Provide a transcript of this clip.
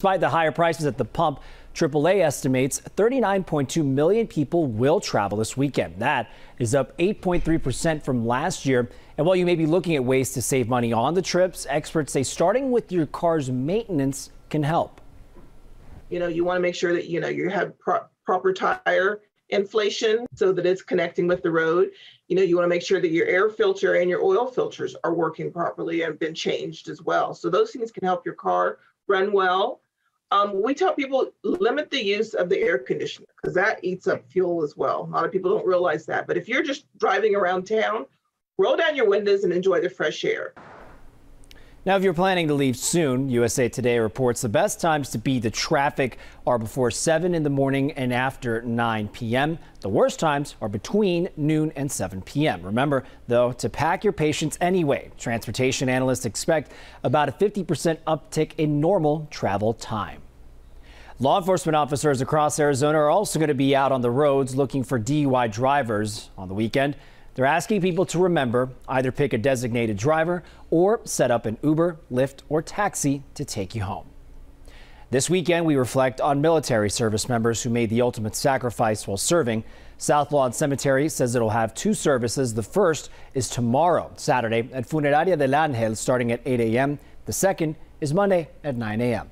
Despite the higher prices at the pump, AAA estimates 39.2 million people will travel this weekend. That is up 8.3% from last year. And while you may be looking at ways to save money on the trips, experts say starting with your car's maintenance can help. You know, you want to make sure that, you know, you have pro- proper tire inflation so that it's connecting with the road. You know, you want to make sure that your air filter and your oil filters are working properly and been changed as well. So those things can help your car run well um, we tell people limit the use of the air conditioner because that eats up fuel as well. A lot of people don't realize that. But if you're just driving around town, roll down your windows and enjoy the fresh air. Now, if you're planning to leave soon, USA Today reports the best times to beat the traffic are before 7 in the morning and after 9 p.m. The worst times are between noon and 7 p.m. Remember, though, to pack your patience anyway. Transportation analysts expect about a 50% uptick in normal travel time. Law enforcement officers across Arizona are also going to be out on the roads looking for DUI drivers on the weekend. They're asking people to remember either pick a designated driver or set up an Uber, Lyft, or taxi to take you home. This weekend, we reflect on military service members who made the ultimate sacrifice while serving. South Lawn Cemetery says it'll have two services. The first is tomorrow, Saturday, at Funeraria del Ángel, starting at 8 a.m. The second is Monday at 9 a.m.